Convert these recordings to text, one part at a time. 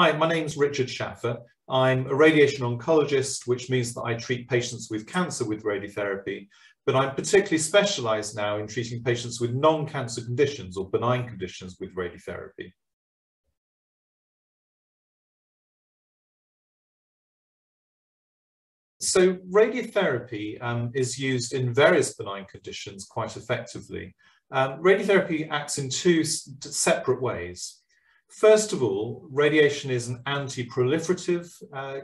Hi, my name is Richard Shaffer. I'm a radiation oncologist, which means that I treat patients with cancer with radiotherapy, but I'm particularly specialized now in treating patients with non-cancer conditions or benign conditions with radiotherapy. So radiotherapy um, is used in various benign conditions quite effectively. Um, radiotherapy acts in two separate ways. First of all, radiation is an anti-proliferative uh,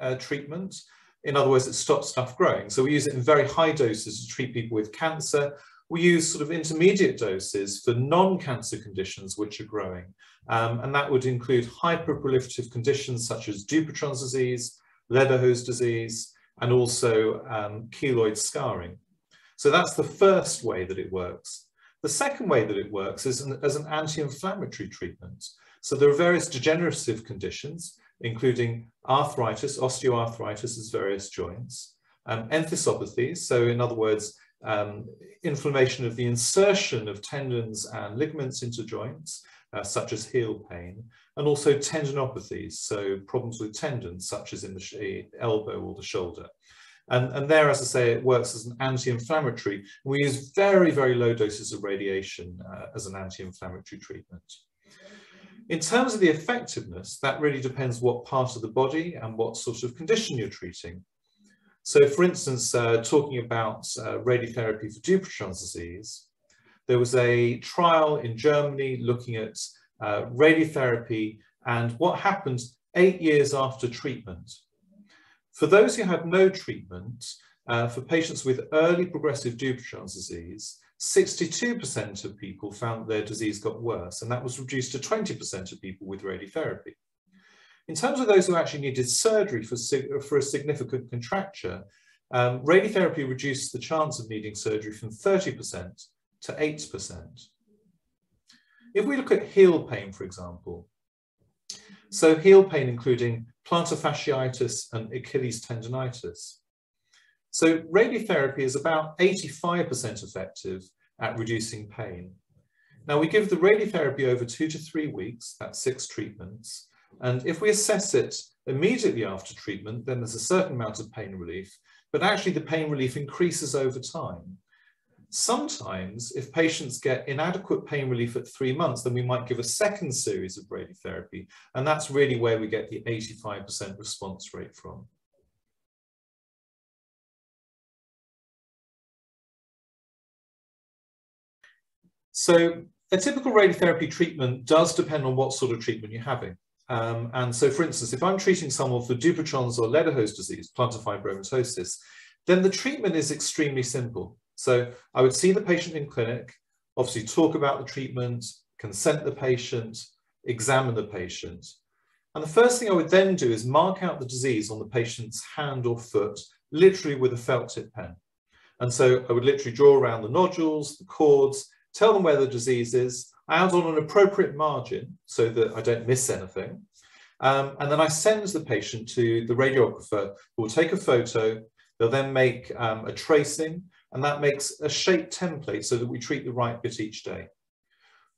uh, treatment. In other words, it stops stuff growing. So we use it in very high doses to treat people with cancer. We use sort of intermediate doses for non-cancer conditions which are growing. Um, and that would include hyperproliferative conditions such as Dupuytren's disease, Ledderhose disease, and also um, keloid scarring. So that's the first way that it works. The second way that it works is an, as an anti-inflammatory treatment. So there are various degenerative conditions, including arthritis, osteoarthritis as various joints, um, enthesopathies, so in other words, um, inflammation of the insertion of tendons and ligaments into joints, uh, such as heel pain, and also tendinopathies, so problems with tendons, such as in the elbow or the shoulder. And, and there, as I say, it works as an anti-inflammatory. We use very, very low doses of radiation uh, as an anti-inflammatory treatment. In terms of the effectiveness, that really depends what part of the body and what sort of condition you're treating. So for instance, uh, talking about uh, radiotherapy for Dupuytren's disease, there was a trial in Germany looking at uh, radiotherapy and what happened eight years after treatment. For those who had no treatment, uh, for patients with early progressive Dupuytren's disease, 62% of people found their disease got worse, and that was reduced to 20% of people with radiotherapy. In terms of those who actually needed surgery for, for a significant contracture, um, radiotherapy reduced the chance of needing surgery from 30% to 8%. If we look at heel pain, for example, so heel pain including plantar fasciitis and Achilles tendonitis, so radiotherapy is about 85% effective at reducing pain. Now we give the radiotherapy over two to three weeks, that's six treatments. And if we assess it immediately after treatment, then there's a certain amount of pain relief, but actually the pain relief increases over time. Sometimes if patients get inadequate pain relief at three months, then we might give a second series of radiotherapy. And that's really where we get the 85% response rate from. So a typical radiotherapy treatment does depend on what sort of treatment you're having. Um, and so, for instance, if I'm treating someone for Dupuytren's or Ledderhose disease, plantar fibromatosis, then the treatment is extremely simple. So I would see the patient in clinic, obviously talk about the treatment, consent the patient, examine the patient. And the first thing I would then do is mark out the disease on the patient's hand or foot, literally with a felt tip pen. And so I would literally draw around the nodules, the cords, tell them where the disease is, add on an appropriate margin so that I don't miss anything. Um, and then I send the patient to the radiographer who will take a photo. They'll then make um, a tracing and that makes a shape template so that we treat the right bit each day.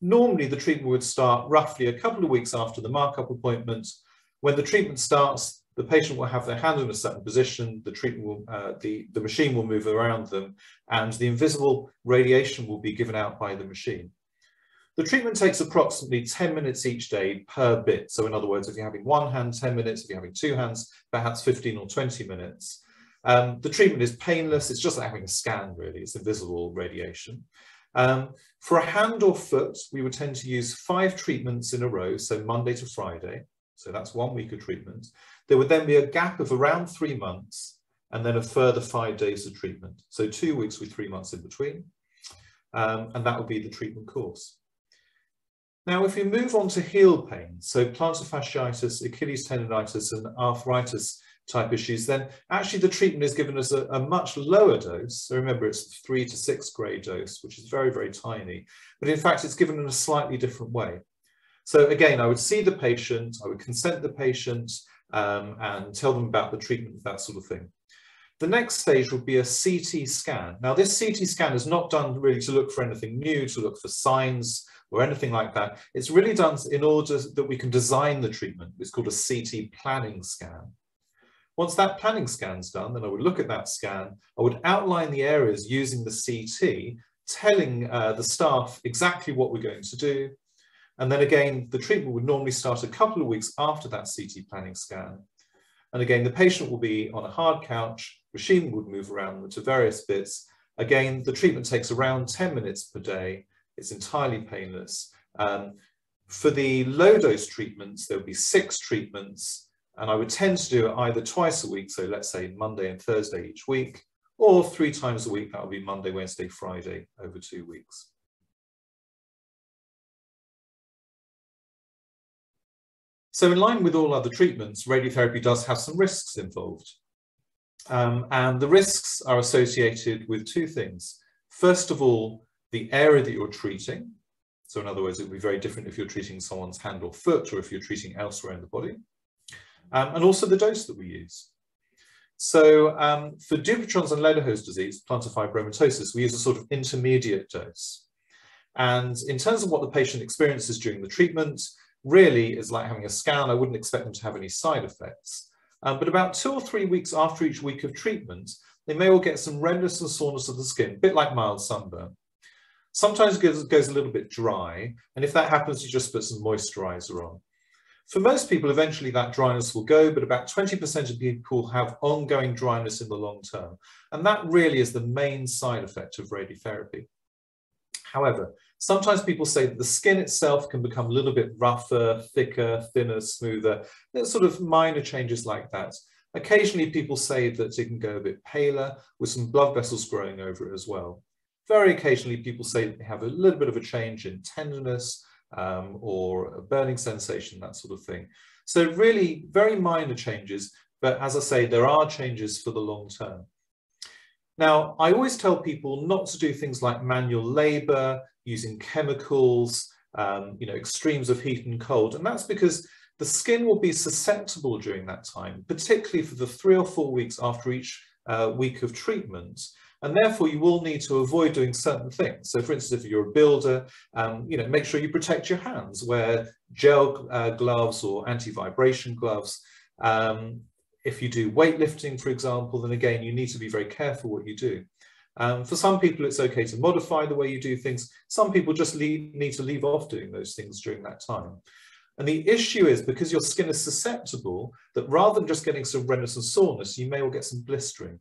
Normally the treatment would start roughly a couple of weeks after the markup appointment. When the treatment starts, the patient will have their hand in a certain position, the treatment will, uh, the, the machine will move around them, and the invisible radiation will be given out by the machine. The treatment takes approximately 10 minutes each day per bit. So in other words, if you're having one hand, 10 minutes, if you're having two hands, perhaps 15 or 20 minutes. Um, the treatment is painless. It's just like having a scan, really. It's invisible radiation. Um, for a hand or foot, we would tend to use five treatments in a row, so Monday to Friday. So that's one week of treatment. There would then be a gap of around three months and then a further five days of treatment. So two weeks with three months in between. Um, and that would be the treatment course. Now, if we move on to heel pain, so plantar fasciitis, Achilles tendonitis, and arthritis type issues, then actually the treatment is given as a, a, much lower dose. So remember, it's three to six gray dose, which is very, very tiny. But in fact, it's given in a slightly different way. So again, I would see the patient, I would consent the patient um, and tell them about the treatment, that sort of thing. The next stage would be a CT scan. Now this CT scan is not done really to look for anything new, to look for signs or anything like that. It's really done in order that we can design the treatment. It's called a CT planning scan. Once that planning scan's done, then I would look at that scan, I would outline the areas using the CT, telling uh, the staff exactly what we're going to do. And then again, the treatment would normally start a couple of weeks after that CT planning scan. And again, the patient will be on a hard couch, machine would move around to various bits. Again, the treatment takes around 10 minutes per day. It's entirely painless. Um, for the low dose treatments, there would be six treatments, and I would tend to do it either twice a week, so let's say Monday and Thursday each week, or three times a week, that would be Monday, Wednesday, Friday over two weeks. So in line with all other treatments, radiotherapy does have some risks involved. Um, and the risks are associated with two things. First of all, the area that you're treating. So in other words, it would be very different if you're treating someone's hand or foot or if you're treating elsewhere in the body. Um, and also the dose that we use. So um, for Dupuytren's and Ledderhose disease, plantar fibromatosis, we use a sort of intermediate dose. And in terms of what the patient experiences during the treatment, really is like having a scan. I wouldn't expect them to have any side effects. Um, but about two or three weeks after each week of treatment, they may well get some redness and soreness of the skin, a bit like mild sunburn. Sometimes it goes, goes a little bit dry, and if that happens, you just put some moisturizer on. For most people, eventually that dryness will go, but about 20% of people have ongoing dryness in the long term. And that really is the main side effect of radiotherapy. However, sometimes people say that the skin itself can become a little bit rougher, thicker, thinner, smoother. There's sort of minor changes like that. Occasionally people say that it can go a bit paler with some blood vessels growing over it as well. Very occasionally people say they have a little bit of a change in tenderness um, or a burning sensation, that sort of thing. So really very minor changes, but as I say, there are changes for the long term. Now, I always tell people not to do things like manual labor, using chemicals, um, you know, extremes of heat and cold. And that's because the skin will be susceptible during that time, particularly for the three or four weeks after each uh, week of treatment. And therefore you will need to avoid doing certain things. So for instance, if you're a builder, um, you know, make sure you protect your hands, wear gel uh, gloves or anti-vibration gloves. Um, if you do weightlifting, for example, then again, you need to be very careful what you do. Um, for some people, it's okay to modify the way you do things. Some people just leave, need to leave off doing those things during that time. And the issue is because your skin is susceptible, that rather than just getting some redness and soreness, you may well get some blistering.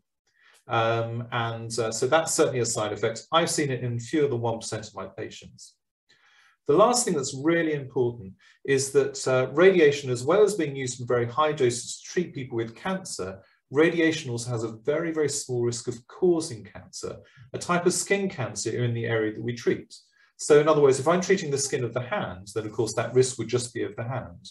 Um, and uh, so that's certainly a side effect. I've seen it in fewer than 1% of my patients. The last thing that's really important is that uh, radiation, as well as being used in very high doses to treat people with cancer, radiation also has a very, very small risk of causing cancer, a type of skin cancer in the area that we treat. So in other words, if I'm treating the skin of the hand, then of course that risk would just be of the hand.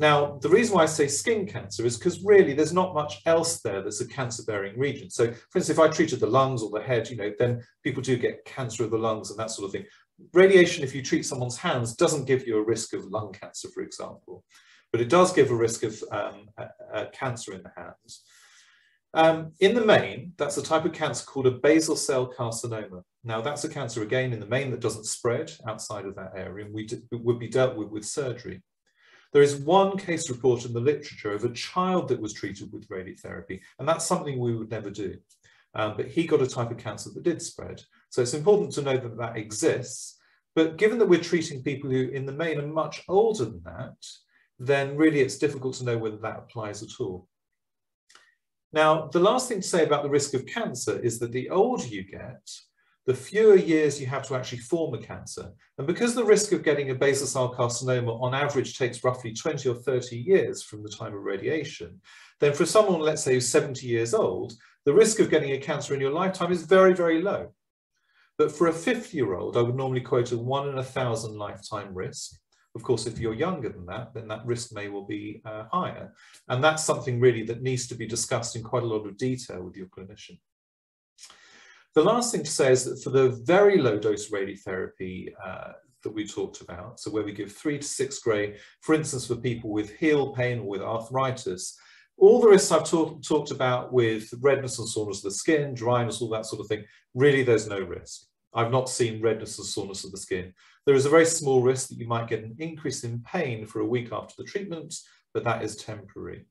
Now, the reason why I say skin cancer is because really there's not much else there that's a cancer-bearing region. So for instance, if I treated the lungs or the head, you know, then people do get cancer of the lungs and that sort of thing. Radiation, if you treat someone's hands, doesn't give you a risk of lung cancer, for example, but it does give a risk of um, cancer in the hands. Um, in the main, that's a type of cancer called a basal cell carcinoma. Now, that's a cancer, again, in the main that doesn't spread outside of that area and we would be dealt with with surgery. There is one case report in the literature of a child that was treated with radiotherapy, and that's something we would never do. Um, but he got a type of cancer that did spread. So it's important to know that that exists. But given that we're treating people who in the main are much older than that, then really it's difficult to know whether that applies at all. Now, the last thing to say about the risk of cancer is that the older you get, the fewer years you have to actually form a cancer. And because the risk of getting a basal cell carcinoma on average takes roughly 20 or 30 years from the time of radiation, then for someone, let's say, who's 70 years old, the risk of getting a cancer in your lifetime is very, very low. But for a 50 year old, I would normally quote a one in a thousand lifetime risk. Of course, if you're younger than that, then that risk may well be uh, higher. And that's something really that needs to be discussed in quite a lot of detail with your clinician. The last thing to say is that for the very low dose radiotherapy uh, that we talked about, so where we give three to six gray, for instance, for people with heel pain or with arthritis, all the risks I've talk, talked about with redness and soreness of the skin, dryness, all that sort of thing, really there's no risk. I've not seen redness and soreness of the skin. There is a very small risk that you might get an increase in pain for a week after the treatment, but that is temporary.